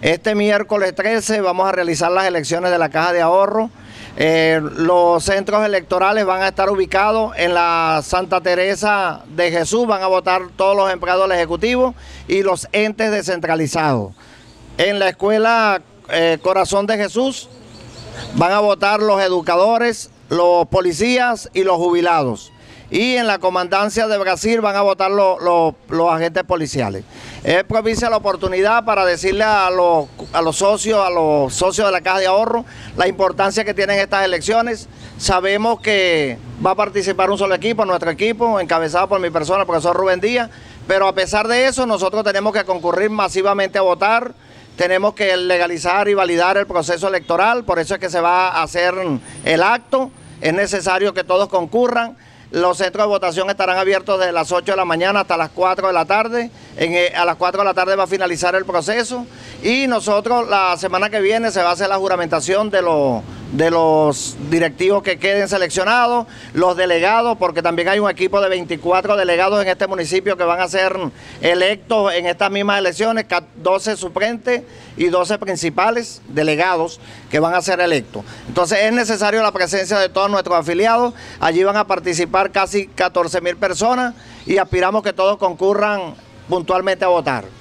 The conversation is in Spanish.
Este miércoles 13 vamos a realizar las elecciones de la Caja de Ahorro. Eh, los centros electorales van a estar ubicados en la Santa Teresa de Jesús, van a votar todos los empleados del Ejecutivo y los entes descentralizados. En la escuela eh, Corazón de Jesús van a votar los educadores, los policías y los jubilados y en la comandancia de Brasil van a votar los, agentes policiales. Es propicia la oportunidad para decirle a los, a los socios, a los socios de la Caja de Ahorro, la importancia que tienen estas elecciones. Sabemos que va a participar un solo equipo, nuestro equipo, encabezado por mi persona, el profesor Rubén Díaz, pero a pesar de eso nosotros tenemos que concurrir masivamente a votar, tenemos que legalizar y validar el proceso electoral, por eso es que se va a hacer el acto, es necesario que todos concurran. Los centros de votación estarán abiertos desde las 8 de la mañana hasta las 4 de la tarde. Eh, a las 4 de la tarde va a finalizar el proceso y nosotros la semana que viene se va a hacer la juramentación de los de los directivos que queden seleccionados, los delegados, porque también hay un equipo de 24 delegados en este municipio que van a ser electos en estas mismas elecciones, 12 suplentes y 12 principales delegados que van a ser electos. Entonces es necesario la presencia de todos nuestros afiliados, allí van a participar casi 14 mil personas y aspiramos que todos concurran puntualmente a votar.